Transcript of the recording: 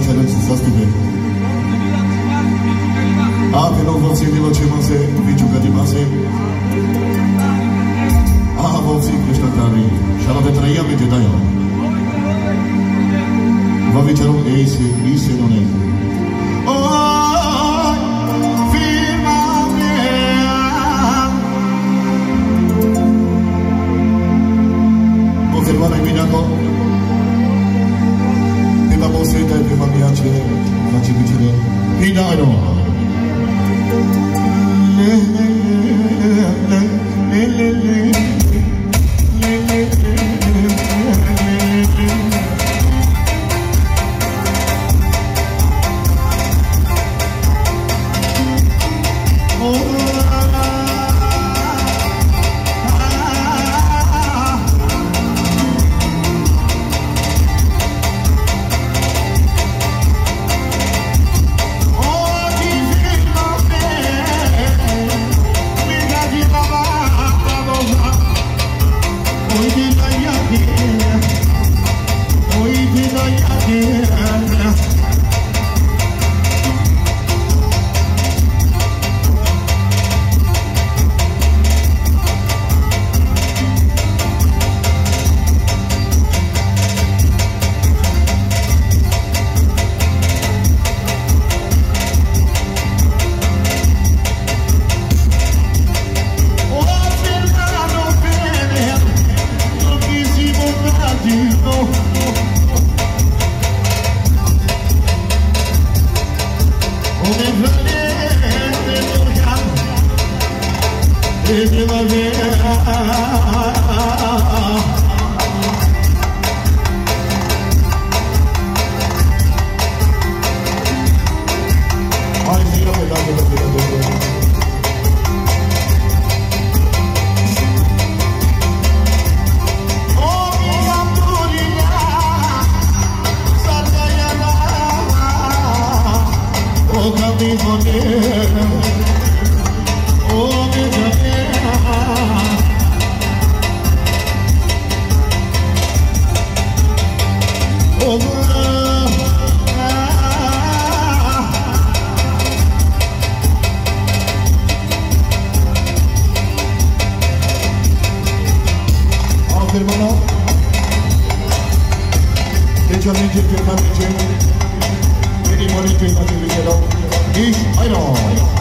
Presidente Jesus today. I've been over to you, Chimase, Vichu Kadimase. I have also Krishna Kari, Shalavetraya Vidayo. Vavicharum Ace, Ace, Ace, Ace, Ace, Yeah. Only hermano. Hecho, hecho, hecho. Ich einer.